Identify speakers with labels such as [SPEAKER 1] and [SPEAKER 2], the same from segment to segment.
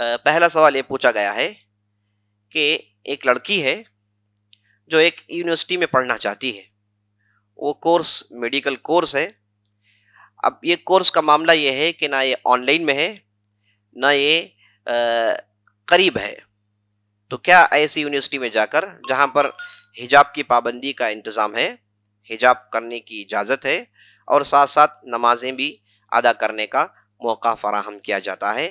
[SPEAKER 1] पहला सवाल ये पूछा गया है कि एक लड़की है जो एक यूनिवर्सिटी में पढ़ना चाहती है। वो कोर्स मेडिकल कोर्स है। अब ये कोर्स का मामला ये है कि ना ये ऑनलाइन में है ना ये आ, करीब है। तो क्या ऐसी यूनिवर्सिटी में जाकर जहाँ पर हिजाब की पाबंदी का इंतज़ाम है हिजाब करने की इजाज़त है और साथ साथ नमाजें भी अदा करने का मौका फराहम किया जाता है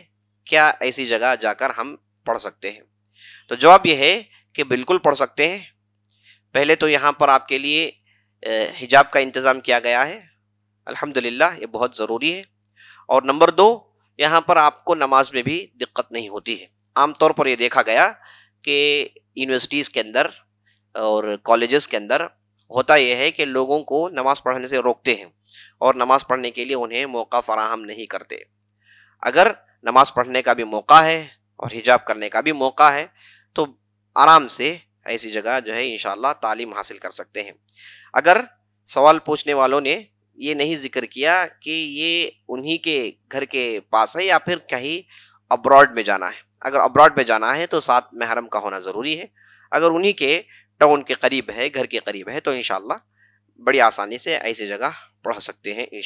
[SPEAKER 1] क्या ऐसी जगह जाकर हम पढ़ सकते हैं? तो जवाब यह है कि बिल्कुल पढ़ सकते हैं। पहले तो यहाँ पर आपके लिए हिजाब का इंतज़ाम किया गया है। अल्हम्दुलिल्लाह ये बहुत ज़रूरी है। और नंबर दो, यहाँ पर आपको नमाज़ में भी दिक्कत नहीं होती है। आमतौर पर यह देखा गया कि यूनिवर्सिटीज़ के अंदर और कॉलेजेस के अंदर होता यह है कि लोगों को नमाज़ पढ़ने से रोकते हैं और नमाज़ पढ़ने के लिए उन्हें मौका फराहम नहीं करते। अगर नमाज़ पढ़ने का भी मौका है और हिजाब करने का भी मौका है तो आराम से ऐसी जगह जो है इन तालीम हासिल कर सकते हैं। अगर सवाल पूछने वालों ने ये नहीं ज़िक्र किया कि ये उन्हीं के घर के पास है या फिर कहीं अब्रॉड में जाना है, अगर अब्रॉड में जाना है तो साथ महरम का होना ज़रूरी है। अगर उन्हीं के टाउन के करीब है, घर के करीब है तो इन बड़ी आसानी से ऐसी जगह पढ़ सकते हैं इन